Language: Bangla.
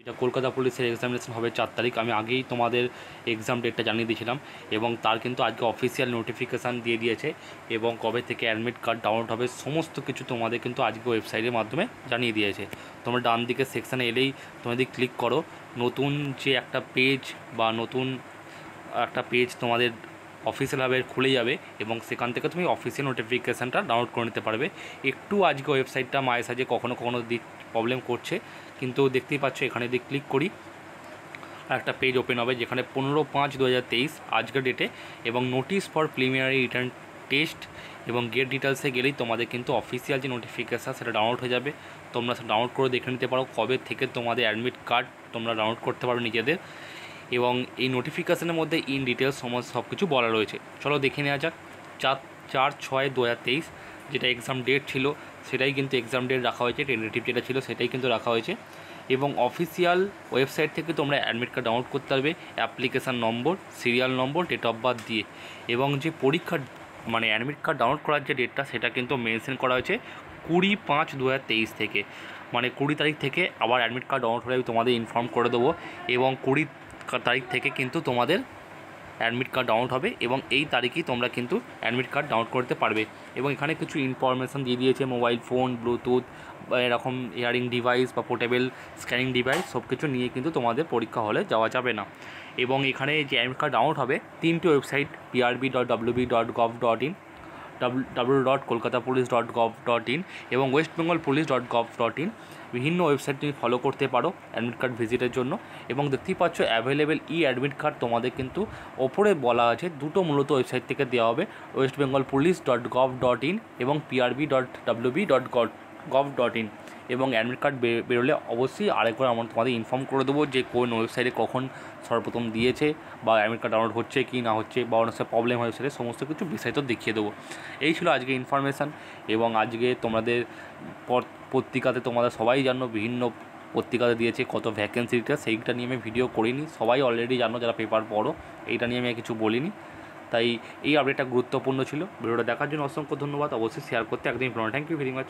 এটা কলকাতা পুলিশের এক্সামিনেশন হবে চার তারিখ। আমি আগেই তোমাদের এক্সাম ডেটটা জানিয়ে দিয়েছিলাম এবং তার কিন্তু আজকে অফিসিয়াল নোটিফিকেশান দিয়ে দিয়েছে এবং কবে থেকে অ্যাডমিট কার্ড ডাউনলোড হবে সমস্ত কিছু তোমাদের কিন্তু আজকে ওয়েবসাইটের মাধ্যমে জানিয়ে দিয়েছে। তোমরা ডান দিকে সেকশানে এলেই তোমরা যদি ক্লিক করো। নতুন যে একটা পেজ বা নতুন একটা পেজ তোমাদের অফিসিয়ালভাবে খুলে যাবে এবং সেখান থেকে তুমি অফিসিয়াল নোটিফিকেশানটা ডাউনলোড করে নিতে পারবে। একটু আজকে ওয়েবসাইটটা মায়ের সাজে কখনো কখনো দিক প্রবলেম করছে, কিন্তু দেখতেই পাচ্ছ এখানে যদি ক্লিক করি, একটা পেজ ওপেন হবে যেখানে পনেরো পাঁচ দু হাজার তেইশ আজকের ডেটে এবং notice for preliminary written test এবং গেট ডিটেলসে গেলেই তোমাদের কিন্তু অফিসিয়াল যে নোটিফিকেশান সেটা ডাউনলোড হয়ে যাবে। তোমরা সেটা ডাউনলোড করে দেখে নিতে পারো কবে থেকে তোমাদের অ্যাডমিট কার্ড তোমরা ডাউনলোড করতে পারো নিজেদের। এবং এই নোটিফিকেশানের মধ্যে ইন ডিটেলস সমস্ত সব কিছু বলা রয়েছে। চলো দেখে নেওয়া যাক। চার চার, ছয় দু যেটা এক্সাম ডেট ছিল, সেটাই কিন্তু এক্সাম ডেট রাখা হয়েছে টেন্টেটিভ যেটা ছিল সেটাই কিন্তু রাখা হয়েছে। এবং অফিসিয়াল ওয়েবসাইট থেকে তোমরা অ্যাডমিট কার্ড ডাউনলোড করতে পারবে application number serial number date of birth দিয়ে। এবং যে পরীক্ষার মানে অ্যাডমিট কার্ড ডাউনলোড করার যে ডেটটা সেটা কিন্তু মেনশন করা হয়েছে কুড়ি পাঁচ দু থেকে। মানে কুড়ি তারিখ থেকে আবার অ্যাডমিট কার্ড ডাউনলোড হলে আমি তোমাদের ইনফর্ম করে দেবো। এবং কুড়ি তারিখ থেকে কিন্তু তোমাদের অ্যাডমিট কার্ড ডাউনলোড হবে এবং এই তারিখেই তোমরা কিন্তু অ্যাডমিট কার্ড ডাউনলোড করতে পারবে। এবং এখানে কিছু ইনফরমেশান দিয়ে দিয়েছে মোবাইল ফোন ব্লুটুথ বা এরকম ইয়ারিং ডিভাইস বা পোর্টেবল স্ক্যানিং ডিভাইস সব কিছু নিয়ে কিন্তু তোমাদের পরীক্ষা হলে যাওয়া যাবে না। এবং এখানে যে অ্যাডমিট কার্ড ডাউনলোড হবে, তিনটি website PRB dot WB dot gov dot in W dot Kolkata police dot gov dot in এবং West Bengal police dot gov dot in বিভিন্ন ওয়েবসাইট তুমি ফলো করতে পারো অ্যাডমিট কার্ড ভিজিটের জন্য এবং দেখতেই পাচ্ছ অ্যাভেলেবেল ই অ্যাডমিট কার্ড তোমাদের কিন্তু ওপরে বলা আছে দুটো মূলত ওয়েবসাইট থেকে দেওয়া হবে West Bengal police dot gov dot in এবং PRB dot WB dot gov dot in এবং অ্যাডমিট কার্ড বেরোলে অবশ্যই আরেকবার আমরা তোমাদের ইনফর্ম করে দেবো যে কোন ওয়েবসাইটে কখন সর্বপ্রথম দিয়েছে বা অ্যাডমিট কার্ড ডাউনলোড হচ্ছে কি না হচ্ছে বা অনেক প্রবলেম হয়েছে সমস্ত কিছু বিস্তারিত দেখিয়ে দেবো। এই ছিল আজকে ইনফরমেশান এবং আজকে তোমাদের পত্রিকাতে তোমাদের সবাই জানো বিভিন্ন পত্রিকাতে দিয়েছে কত ভ্যাকেন্সিটা সেইটা নিয়ে আমি ভিডিও করিনি। সবাই অলরেডি জানো যারা পেপার পড়ো, এইটা নিয়ে আমি কিছু বলিনি। তাই এই আপডেটটা গুরুত্বপূর্ণ ছিল। ভিডিওটা দেখার জন্য অসংখ্য ধন্যবাদ। অবশ্যই শেয়ার করতে একদমই থ্যাংক ইউ ভেরি মাচ